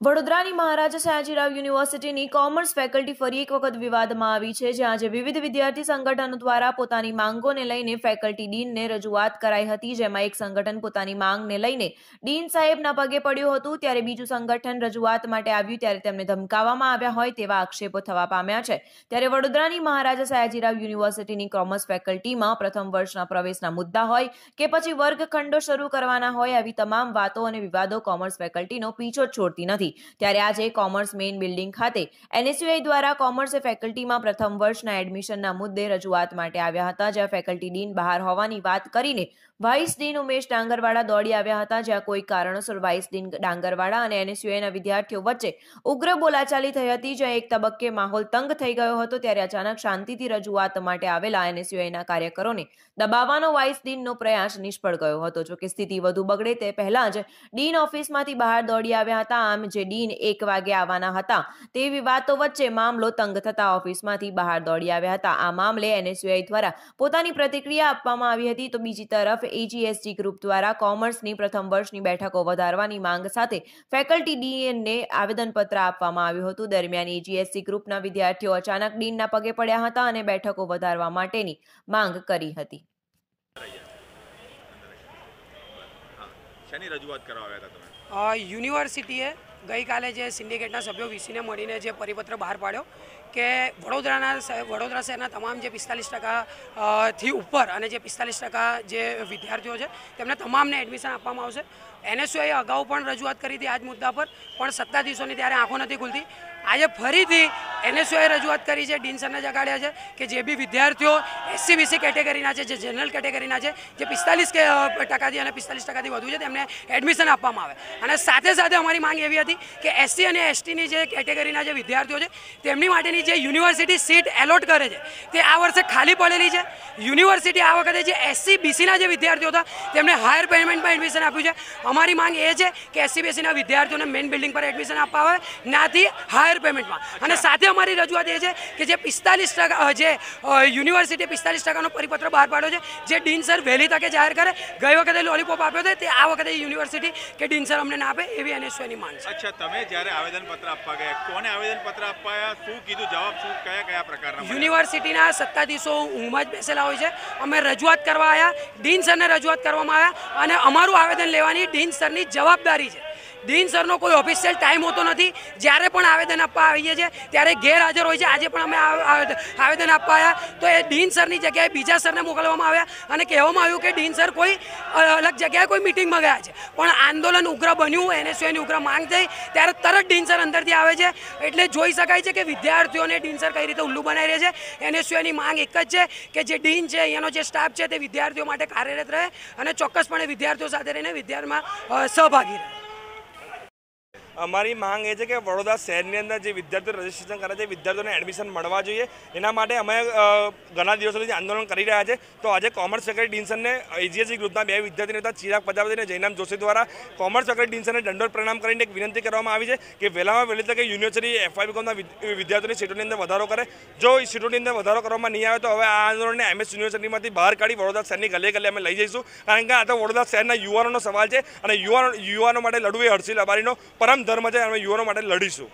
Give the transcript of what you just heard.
વડોદરાની મહારાજા સયાજીરાવ યુનિવર્સિટીની commerce faculty ફરી એક વખત વિવાદમાં આવી છે, જ્યાં આજે વિવિધ વિદ્યાર્થી સંગઠનો દ્વારા પોતાની માંગોને લઈને ફેકલ્ટી ડીનને રજૂઆત કરાઈ હતી, જેમાં એક સંગઠન પોતાની માંગને લઈને ડીન સાહેબના પગે પડ્યું હતું, ત્યારે બીજું સંગઠન રજૂઆત માટે આવ્યું, ત્યારે તેમને ધમકાવવામાં આવ્યા હોય તેવા આક્ષેપો થવા પામ્યા છે. ત્યારે વડોદરાની મહારાજા સયાજીરાવ યુનિવર્સિટીની કોમર્સ ફેકલ્ટીમાં પ્રથમ વર્ષના પ્રવેશના મુદ્દા હોય કે પછી વર્ગખંડો શરૂ કરવાના હોય, આવી તમામ વાતો અને વિવાદો કોમર્સ ફેકલ્ટીનો પીછો છોડતી નથી. ત્યારે આજે કોમર્સ મેઇન બિલ્ડિંગ ખાતે એનએસયુઆઈ દ્વારા કોમર્સ ફેકલ્ટીમાં પ્રથમ વર્ષના એડમિશનના મુદ્દે રજૂઆત માટે આવ્યા હતા, જ્યાં ફેકલ્ટી ડીન બહાર હોવાની વાત કરીને વાઇસ ડીન ઉમેશ ડાંગરવાડા દોડી આવ્યા હતા, જ્યાં કોઈ કારણોસર વાઇસ ડીન ડાંગરવાડા અને એનએસયુઆઈના વિદ્યાર્થીઓ વચ્ચે ઉગ્ર બોલાચાલી થઈ હતી, જ્યાં એક તબક્કે માહોલ તંગ થઈ ગયો હતો, ત્યારે અચાનક શાંતિથી રજૂઆત માટે આવેલા એનએસયુઆઈના કાર્યકરોને દબાવવાનો વાઇસ ડીનનો પ્રયાસ નિષ્ફળ ગયો હતો. જોકે સ્થિતિ વધુ બગડે તે પહેલા જ ડીન ઓફિસમાંથી બહાર દોડી આવ્યા હતા. આમ જે ડીન એક વાગે આવવાના હતા. તેવી વાતો વચ્ચે મામલો તંગ થતા ઓફિસમાંથી બહાર દોડી આવ્યા હતા. આ મામલે એનએસયુઆઈ દ્વારા પોતાની પ્રતિક્રિયા આપવામાં આવી હતી. તો બીજી તરફ એજીએસજી ગ્રુપ દ્વારા કોમર્સની પ્રથમ વર્ષની બેઠકો વધારવાની માંગ સાથે ફેકલ્ટી ડીએનને આવેદનપત્ર આપવામાં આવ્યું હતું. દરમિયાન એજીએસસી ગ્રુપના વિદ્યાર્થીઓ અચાનક ડીનના પગે પડ્યા હતા અને બેઠકો વધારવા માટેની માંગ કરી હતી. શેની રજૂઆત કરવા આવ્યા હતા તમે? યુનિવર્સિટીએ ગઈકાલે જે સિન્ડિકેટના સભ્યો વીસીને મળીને જે પરિપત્ર બહાર પાડ્યો કે વડોદરાના વડોદરા શહેરના તમામ જે પિસ્તાલીસથી ઉપર અને જે પિસ્તાલીસ જે વિદ્યાર્થીઓ છે, તેમને તમામને એડમિશન આપવામાં આવશે. એનએસયુએ અગાઉ પણ રજૂઆત કરી હતી આ જ મુદ્દા પર, પણ સત્તાધીશોની ત્યારે આંખો નથી ખુલતી. આજે ફરીથી એનએસયુએ રજૂઆત કરી છે, ડીન જગાડ્યા છે, કે જે બી વિદ્યાર્થીઓ એસસીબીસી કેટેગરીના છે, જે જનરલ કેટેગરીના છે, જે પિસ્તાલીસ ટકાથી અને પિસ્તાલીસ ટકાથી વધુ છે, તેમને એડમિશન આપવામાં આવે. અને સાથે સાથે અમારી માંગ એવી હતી કે એસસી અને એસટીની જે કેટેગરીના જે વિદ્યાર્થીઓ છે તેમની માટેની જે યુનિવર્સિટી સીટ એલોટ કરે છે તે આ વર્ષે ખાલી પડેલી છે. યુનિવર્સિટી આ વખતે જે એસસી બીસીના જે વિદ્યાર્થીઓ હતા તેમને હાયર પેમેન્ટમાં એડમિશન આપ્યું છે. અમારી માંગ એ છે કે એસસી બીસીના વિદ્યાર્થીઓને મેઇન બિલ્ડિંગ પર એડમિશન આપવા આવે નાથી હાયર પેમેન્ટમાં. અને સાથે અમારી રજૂઆત એ છે કે જે પિસ્તાલીસ ટકા જે યુનિવર્સિટી પિસ્તાલીસ ટકાનો પરિપત્ર બહાર પાડ્યો છે જે ડીન સર વહેલી તકે જાહેર કરે. ગઈ વખતે લોલીપોપ આપ્યો હતો તે આ વખતે યુનિવર્સિટી કે ડીન સર અમને ના આપે એવી એનએસયુની માંગ છે. અચ્છા તમે જ્યારે આવેદનપત્ર આપવા ગયા, કોને આવેદનપત્ર આવ્યા શું કીધું? જવાબ શું? કયા કયા પ્રકારના યુનિવર્સિટીના સત્તાધીશો ઊંઘમાં જ બેસેલા હોય છે. અમે રજૂઆત કરવા આવ્યા, ડીન સરને રજૂઆત કરવામાં આવ્યા અને અમારું આવેદન લેવાની ડીન સરની જવાબદારી છે. ડીન સરનો કોઈ ઓફિશિયલ ટાઈમ હોતો નથી. જ્યારે પણ આવેદન આપવા આવીએ છીએ, ત્યારે ગેરહાજર હોય છે. આજે પણ અમે આવેદન આપવા આવ્યા. તો એ ડીન સરની જગ્યાએ બીજા સરને મોકલવામાં આવ્યા અને કહેવામાં આવ્યું કે ડીન સર કોઈ અલગ જગ્યાએ કોઈ મિટિંગમાં ગયા છે. પણ આંદોલન ઉગ્ર બન્યું એનએસયુની ઉગ્ર માંગ થઈ. ત્યારે તરત ડીન સર અંદરથી આવે છે. એટલે જોઈ શકાય છે કે વિદ્યાર્થીઓને ડીન સર કઈ રીતે ઉલ્લુ બનાવી રહ્યા છે. એનએસયુની માંગ એક જ છે કે જે ડીન છે અહીંયાનો જે સ્ટાફ છે, તે વિદ્યાર્થીઓ માટે કાર્યરત રહે અને ચોક્કસપણે વિદ્યાર્થીઓ સાથે રહીને વિદ્યાર્થીમાં સહભાગી રહે. અમારી માંગ એ છે કે વડોદરા શહેરની અંદર જે વિદ્યાર્થીઓ રજીસ્ટ્રેશન કરે છે વિદ્યાર્થીઓને એડમિશન મળવા જોઈએ. એના માટે અમે ઘણા દિવસોથી આંદોલન કરી રહ્યા છે. તો આજે કોમર્સ સેક્રેટરી ડિન્સનને એજીએસસી ગ્રુપના બે વિદ્યાર્થી નેતા ચિરાગ પ્રજાપતિ અને જયનામ જોશી દ્વારા કોમર્સ સેક્રેટરી ડિન્સનને દંડોત પ્રણામ કરીને એક વિનંતી કરવામાં આવી છે કે વહેલામાં વહેલી તકે યુનિવર્સિટી એફઆઈ બીકોમના વિદ્યાર્થીઓની સીટોની અંદર વધારો કરે. જો એ સીટોની અંદર વધારો કરવામાં નહીં આવે તો હવે આ આંદોલનને એમએસ યુનિવર્સિટીમાંથી બહાર કાઢી વડોદરા શહેરની ગલે ગલે અમે લઈ જઈશું. કારણ કે આ તો વડોદરા શહેરના યુવાનોનો સવાલ છે અને યુવાનો યુવાનો માટે લડવું એ હર્ષિલ અબારીનો પરમ ધર્મ છે અમે યુવાનો માટે લડીશું.